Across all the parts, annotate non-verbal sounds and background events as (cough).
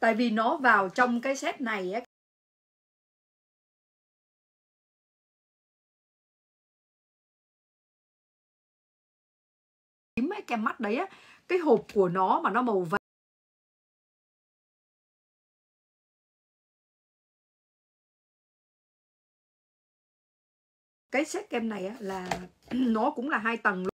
tại vì nó vào trong cái set này á, kiếm cái kem mắt đấy á, cái hộp của nó mà nó màu vàng. Cái set kem này á là (clears throat) nó cũng là hai tầng luôn.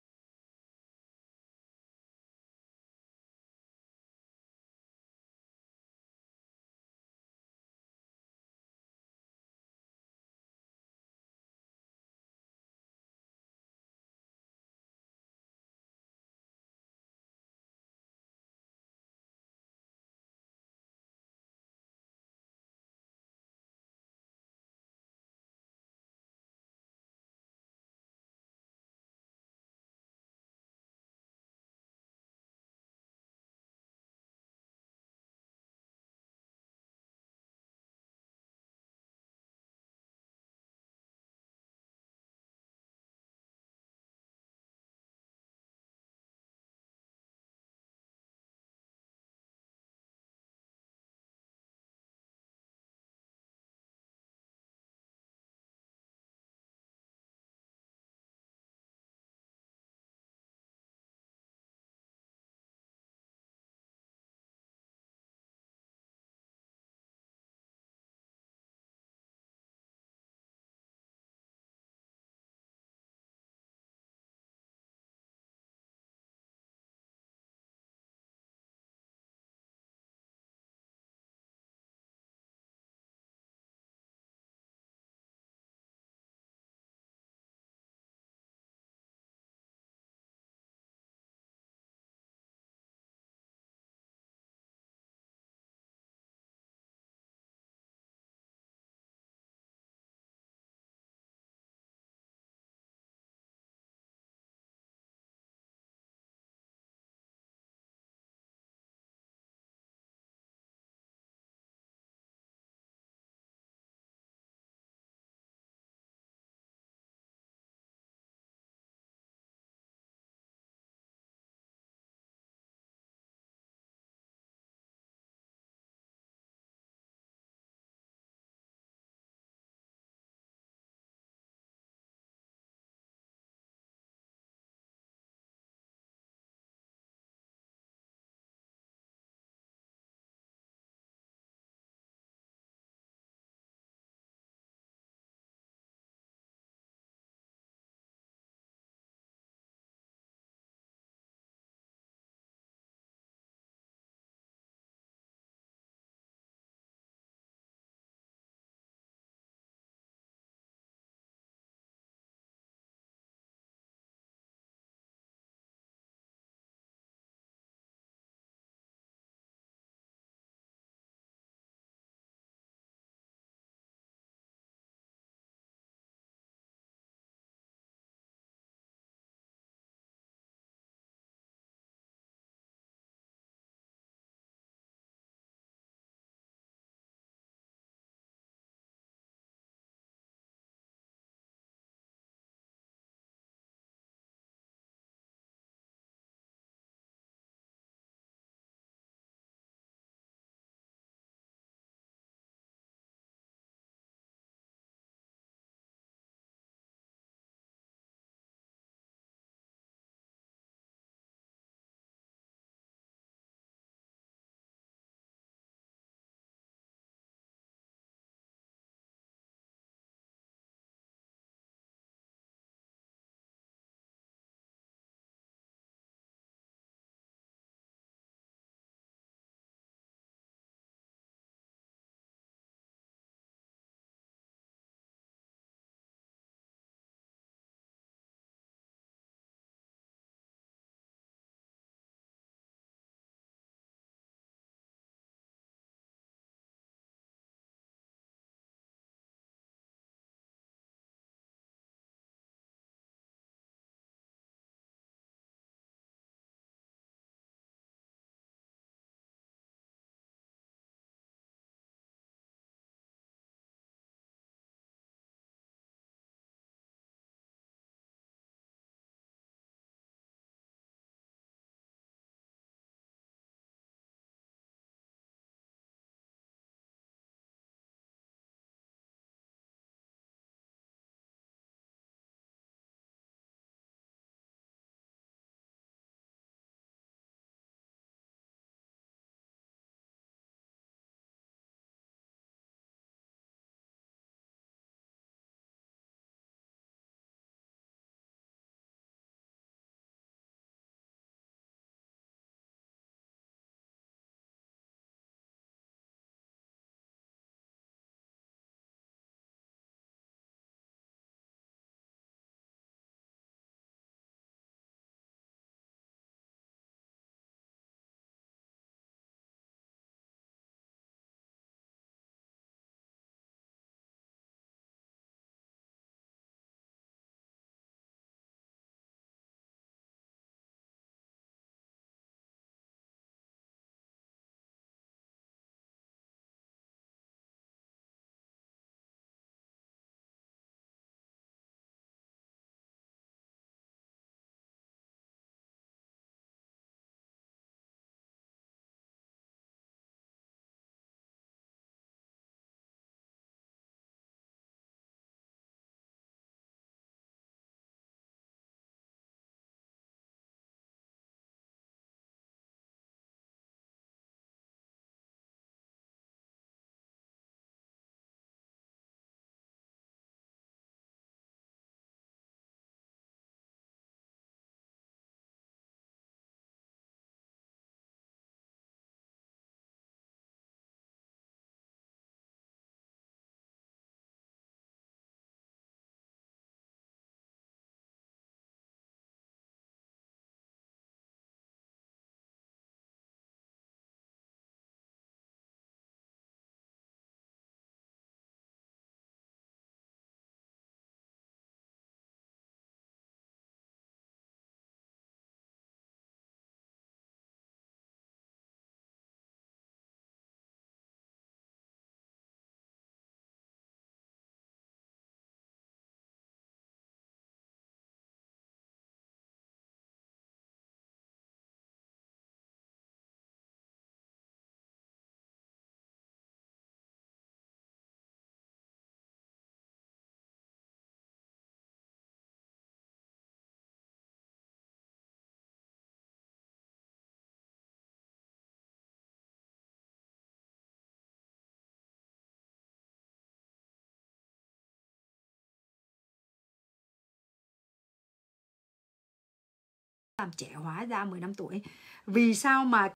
Làm trẻ hóa ra 15 tuổi. Vì sao mà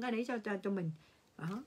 cái đấy cho cho cho mình. Đó.